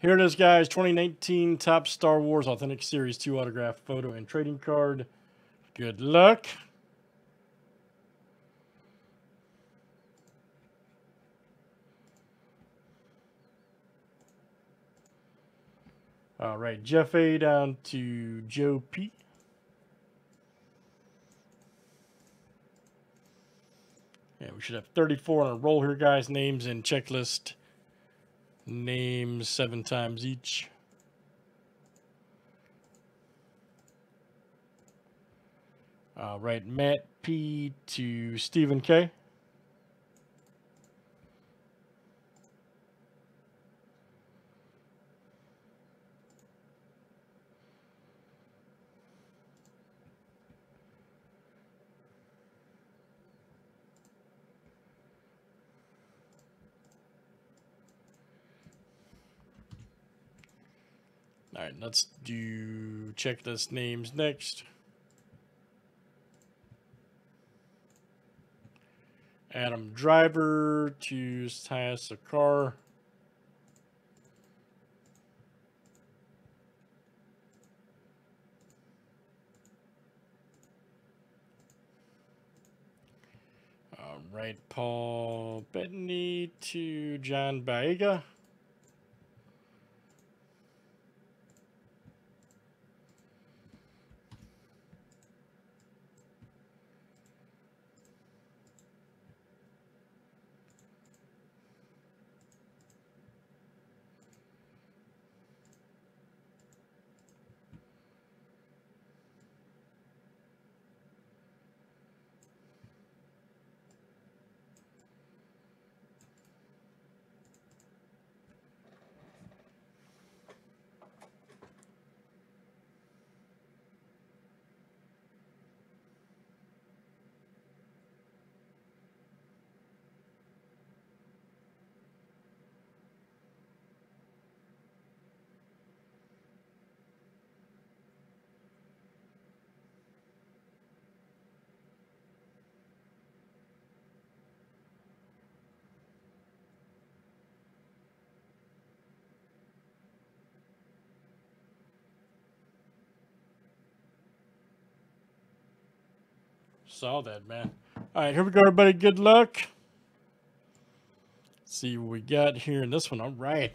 Here it is, guys. 2019 Topps Star Wars Authentic Series 2 autograph photo and trading card. Good luck. All right, Jeff A down to Joe P. Yeah, we should have 34 on a roll here, guys. Names and checklist. Names seven times each. All right, Matt P to Stephen K. All right, let's do check checklist names next. Adam Driver to Tiya Sircar. All right, Paul Bettany to John Boyega. Saw that, man. All right, here we go, everybody. Good luck. see what we got here in this one. All right.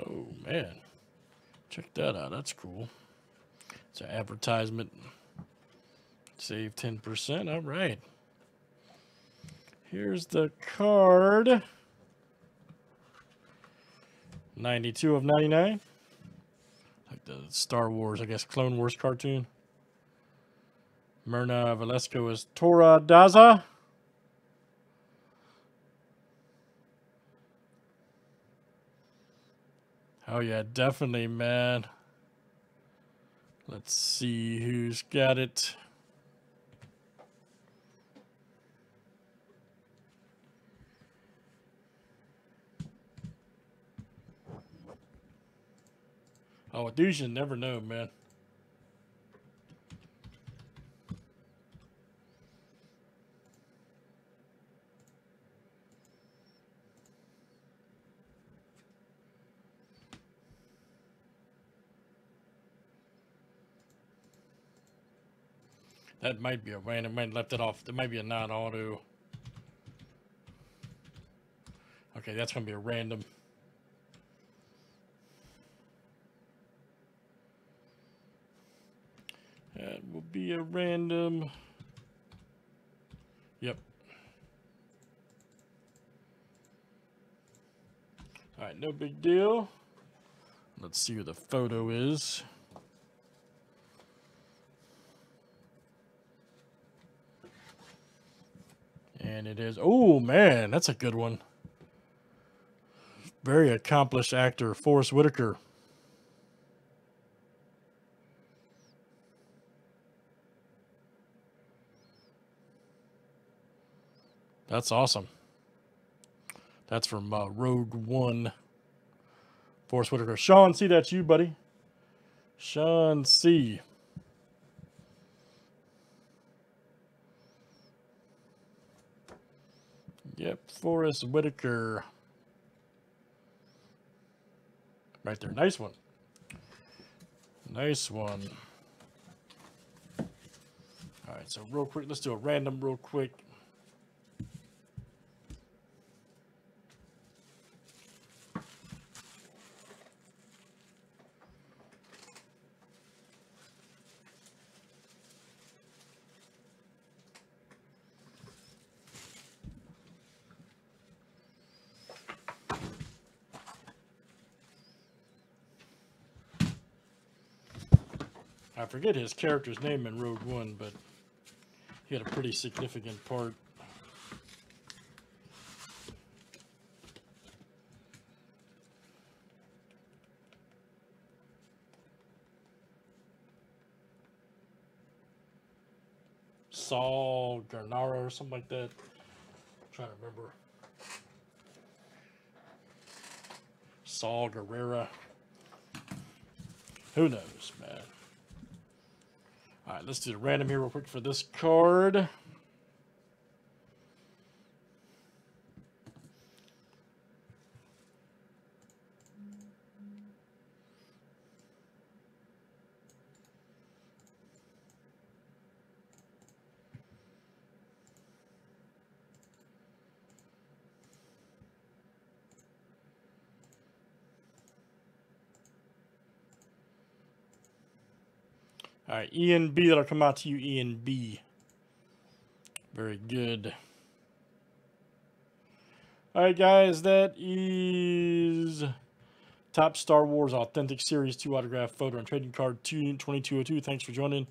Oh, man. Check that out. That's cool. It's an advertisement. Save 10%. All right. Here's the card. 92 of 99. Like the Star Wars, I guess, Clone Wars cartoon. Myrna Velasco is Torra Doza. Oh yeah, definitely, man. Let's see who's got it. Oh, dude, you never know, man. That might be a random. Might left it off. There might be a non-auto. Okay, that's gonna be a random. That will be a random. Yep. All right, no big deal. Let's see who the photo is. And it is, oh man, that's a good one. Very accomplished actor, Forest Whitaker. That's awesome. That's from uh, Rogue One. Forest Whitaker. Sean C, that's you, buddy. Sean C. Yep, Forest Whitaker. Right there. Nice one. Nice one. All right, so real quick, let's do a random real quick. I forget his character's name in Rogue One, but he had a pretty significant part. Saul Garnara or something like that. I'm trying to remember. Saul Gerrera. Who knows, man? All right, let's do the random here real quick for this card. All right, Ian B. That'll come out to you, Ian B. Very good. All right, guys, that is Topps Star Wars Authentic Series 2 autograph photo and trading card 2202. Thanks for joining.